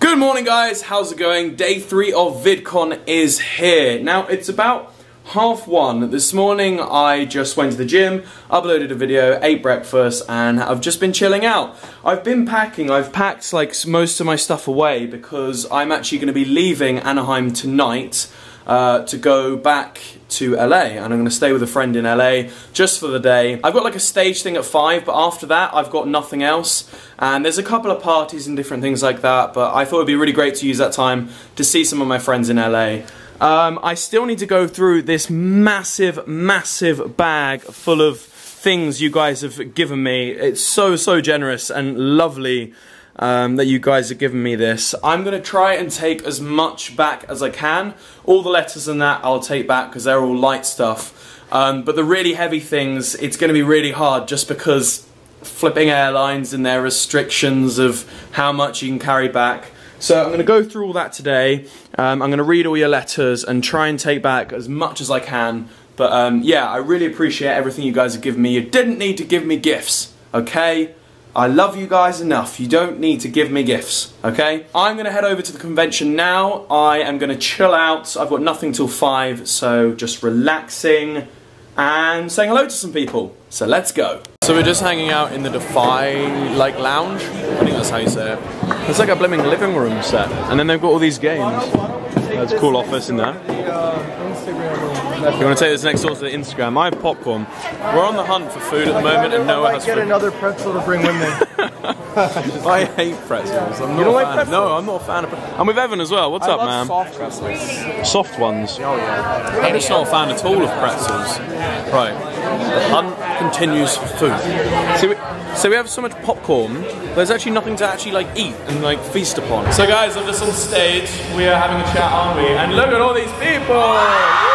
Good morning guys, how's it going? Day 3 of VidCon is here. Now it's about half one. This morning I just went to the gym, uploaded a video, ate breakfast and I've just been chilling out. I've been packing, I've packed like most of my stuff away because I'm actually going to be leaving Anaheim tonight uh, to go back to LA and I'm going to stay with a friend in LA just for the day. I've got like a stage thing at 5 but after that I've got nothing else and there's a couple of parties and different things like that but I thought it would be really great to use that time to see some of my friends in LA. Um, I still need to go through this massive, massive bag full of things you guys have given me. It's so, so generous and lovely um, that you guys have given me this. I'm going to try and take as much back as I can. All the letters and that I'll take back because they're all light stuff. Um, but the really heavy things, it's going to be really hard just because flipping airlines and their restrictions of how much you can carry back. So I'm going to go through all that today. Um, I'm going to read all your letters and try and take back as much as I can. But um, yeah, I really appreciate everything you guys have given me. You didn't need to give me gifts, okay? I love you guys enough. You don't need to give me gifts, okay? I'm going to head over to the convention now. I am going to chill out. I've got nothing till 5, so just relaxing and saying hello to some people. So let's go. So we're just hanging out in the Defy like lounge. I think that's how you say it. It's like a blimming living room set. And then they've got all these games. There's a cool office in there. You want to take this next door to the Instagram? I have popcorn. We're on the hunt for food at the moment, and Noah has get food. another pretzel to bring with me. I hate pretzels. I'm not You don't a like fan. pretzels? No, I'm not a fan of pretzels. I'm with Evan as well. What's I up, love man? soft pretzels. Soft ones. Oh yeah. I'm just not a fan at all of pretzels. Right. The hunt continues for food. So we, so we have so much popcorn, there's actually nothing to actually like eat and like feast upon. So guys, I'm just on stage. We are having a chat, aren't we? And look at all these people!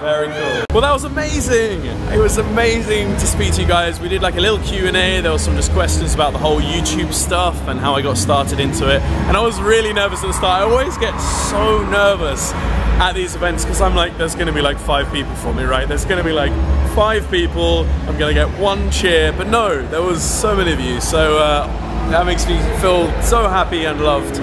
Very cool. Well, that was amazing. It was amazing to speak to you guys. We did like a little Q&A. There was some just questions about the whole YouTube stuff and how I got started into it. And I was really nervous at the start. I always get so nervous at these events because I'm like, there's going to be like five people for me, right? There's going to be like five people. I'm going to get one cheer. But no, there was so many of you. So uh, that makes me feel so happy and loved.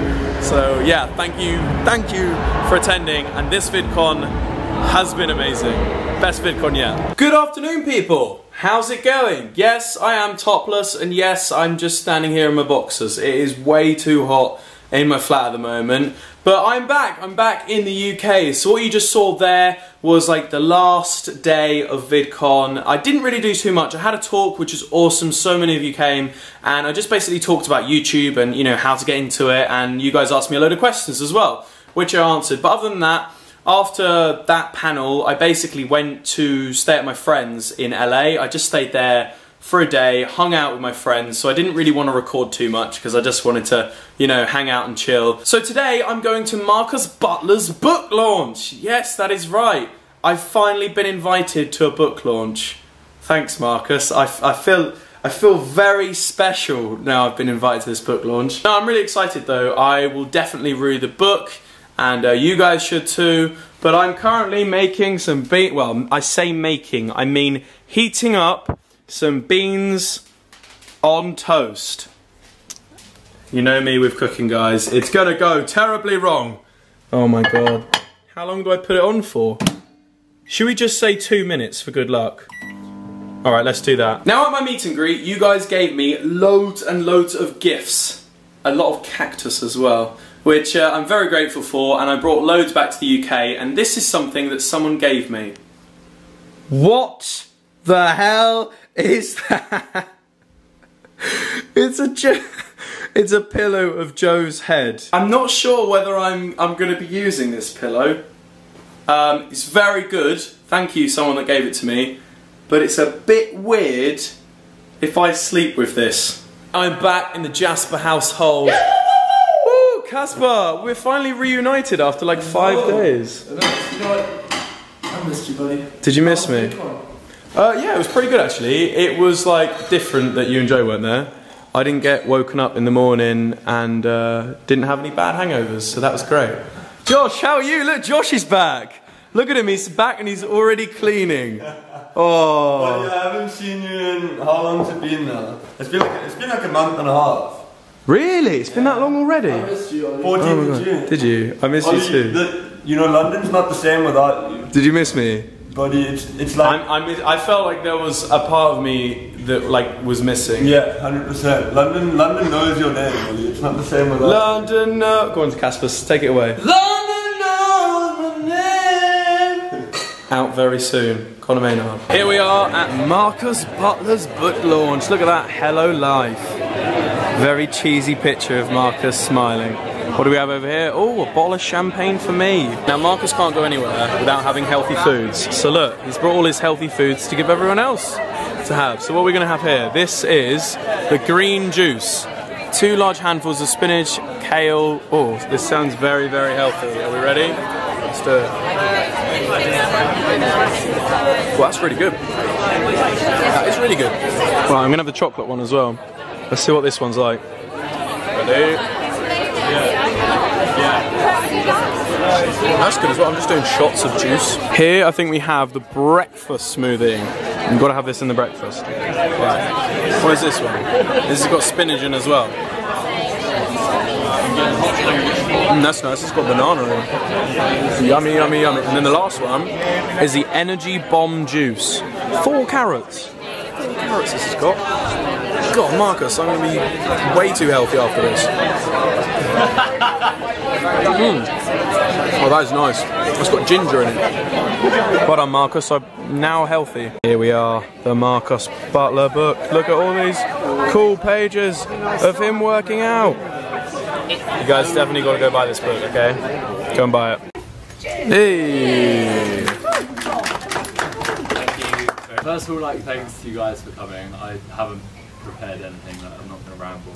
So yeah, thank you, thank you for attending. And this VidCon has been amazing. Best VidCon yet. Good afternoon, people. How's it going? Yes, I am topless, and yes, I'm just standing here in my boxers. It is way too hot in my flat at the moment. But I'm back, I'm back in the UK. So what you just saw there was like the last day of VidCon. I didn't really do too much. I had a talk, which is awesome. So many of you came, and I just basically talked about YouTube and, you know, how to get into it, and you guys asked me a load of questions as well, which I answered. But other than that, after that panel, I basically went to stay at my friends in LA. I just stayed there for a day, hung out with my friends, so I didn't really want to record too much because I just wanted to, you know, hang out and chill. So today I'm going to Marcus Butler's book launch. Yes, that is right. I've finally been invited to a book launch. Thanks, Marcus. I, I feel I feel very special now I've been invited to this book launch. No, I'm really excited though. I will definitely read the book and uh, you guys should too. But I'm currently making some bean. Well, I say making, I mean heating up some beans on toast. You know me with cooking, guys. It's gonna go terribly wrong. Oh my god. How long do I put it on for? Should we just say two minutes for good luck? Alright, let's do that. Now at my meet and greet, you guys gave me loads and loads of gifts. A lot of cactus as well which uh, I'm very grateful for, and I brought loads back to the UK, and this is something that someone gave me. What the hell is that? it's a it's a pillow of Joe's head. I'm not sure whether I'm I'm going to be using this pillow. Um, it's very good. Thank you, someone that gave it to me. But it's a bit weird if I sleep with this. I'm back in the Caspar household. Caspar, we're finally reunited after like five Whoa. days. You know? I missed you, buddy. Did you miss me? Uh, yeah, it was pretty good actually. It was like different that you and Joe weren't there. I didn't get woken up in the morning and uh, didn't have any bad hangovers, so that was great. Josh, how are you? Look, Josh is back. Look at him, he's back and he's already cleaning. Oh. I haven't seen you in how long's it been now? It's been like it's been like a month and a half. Really? It's been that long already? i 14th of June. Did you? I missed you Oli, too. the- you know, London's not the same without you, Did you miss me? buddy. It's it's like I'm, I, miss, I felt like there was a part of me that like was missing. yeah, hundred percent. London, London knows your name. Oli. It's not the same without. London, uh, go on, to Caspar's, take it away. London knows my name. Out very soon. Conor Maynard. Here we are at Marcus Butler's book launch. Look at that, Hello Life. Very cheesy picture of Marcus smiling. What do we have over here? Oh, a bottle of champagne for me. Now, Marcus can't go anywhere without having healthy foods. So look, he's brought all his healthy foods to give everyone else to have. So what we're gonna have here, this is the green juice. Two large handfuls of spinach, kale. Oh, this sounds very, very healthy. Are we ready? Let's do it. Well, that's really good. That is really good. Right, I'm gonna have the chocolate one as well. Let's see what this one's like. Ready? That's good as well. I'm just doing shots of juice. Here, I think we have the breakfast smoothie. You've got to have this in the breakfast. Right. What is this one? This has got spinach in as well. Mm, that's nice. It's got banana in it. Yummy, yummy, yummy. And then the last one is the Energy Bomb Juice. Four carrots. Four carrots this has got. God, Marcus, I'm going to be way too healthy after this. Mm. Oh, that is nice. It's got ginger in it. Well done, Marcus. I'm now healthy. Here we are, the Marcus Butler book. Look at all these cool pages of him working out. You guys definitely got to go buy this book, okay? Go and buy it. Hey! First of all, like, thanks to you guys for coming. I haven't prepared anything, like, I'm not going to ramble.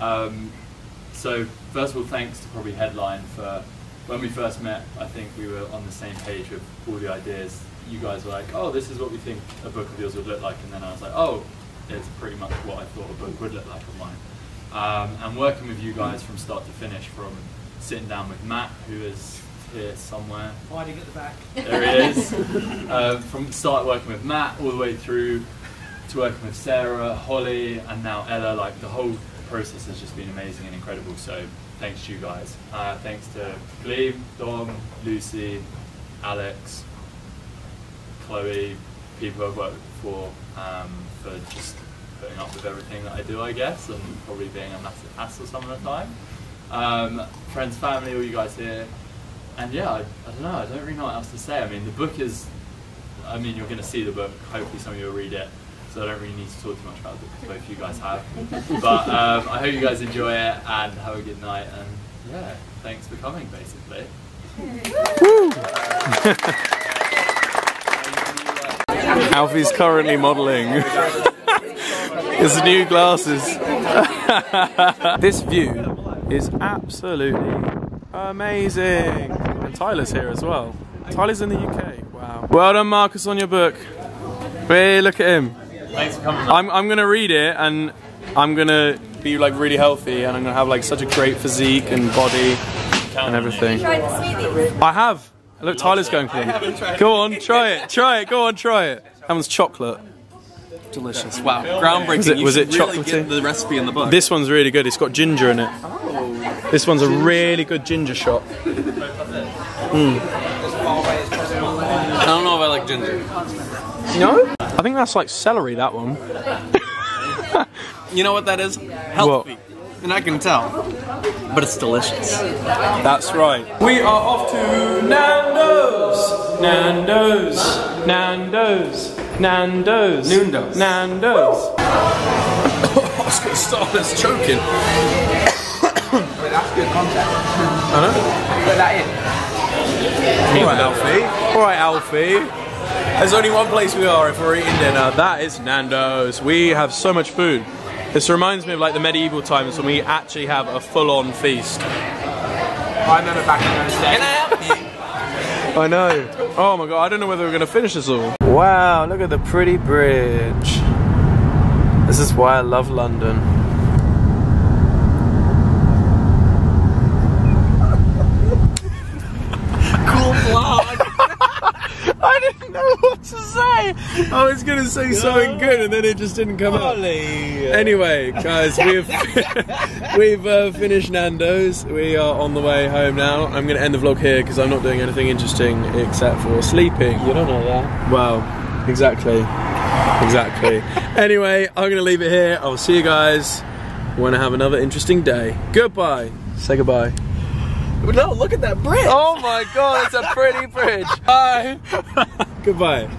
Um, so, first of all, thanks to probably Headline for when we first met. I think we were on the same page with all the ideas. You guys were like, oh, this is what we think a book of yours would look like. And then I was like, oh, it's pretty much what I thought a book would look like of mine. Um, and working with you guys from start to finish, from sitting down with Matt, who is here somewhere. Hiding at the back. There he is. uh, from start working with Matt all the way through to working with Sarah, Holly, and now Ella. Like the whole process has just been amazing and incredible. So thanks to you guys. Uh, thanks to Gleam, Dom, Lucy, Alex, Chloe, people I've worked for, um, for just putting up with everything that I do, I guess, and probably being a massive hassle some of the time. Um, friends, family, all you guys here. And yeah, I, I don't know, I don't really know what else to say. I mean, the book is, I mean, you're going to see the book, hopefully some of you will read it, so I don't really need to talk too much about it because both you guys have. But um, I hope you guys enjoy it and have a good night, and yeah, thanks for coming, basically. Alfie's currently modelling his new glasses. this view is absolutely amazing. And Tyler's here as well. Tyler's in the UK. Wow. Well done, Marcus, on your book. Hey, look at him. Thanks for coming. I'm, I'm gonna read it and I'm gonna be like really healthy and I'm gonna have like such a great physique and body and everything. Tried the smoothie. I have. Look, Tyler's going for it. Go on, try it. Try it. Go on, try it. That one's chocolate. Delicious. Wow. Groundbreaking. Was it- You was should it really chocolatey? get the recipe in the book. This one's really good. It's got ginger in it. Oh. This one's a really good ginger shot. Hmm. Hmm. I don't know if I like ginger. No? I think that's like celery, that one. You know what that is? Healthy. And I can tell. But it's delicious. That's right. We are off to Nando's. Nando's. Nando's. Nando's. Noondos. Nando's. I was gonna start this choking. All right, Alfie. All right, Alfie. There's only one place we are if we're eating dinner. That is Nando's. We have so much food. This reminds me of like the medieval times when we actually have a full-on feast. I remember back in those days. Can I help you? I know. Oh my god, I don't know whether we're gonna finish this all. Wow, look at the pretty bridge. This is why I love London. I didn't know what to say. I was gonna say something good and then it just didn't come out. Anyway, guys, we've we've uh, finished Nando's. We are on the way home now. I'm gonna end the vlog here because I'm not doing anything interesting except for sleeping. You don't know that. Well, exactly, exactly. anyway, I'm gonna leave it here. I'll see you guys when I have another interesting day. Goodbye. Say goodbye. No, look at that bridge. Oh my god, it's a pretty bridge. Bye. Goodbye.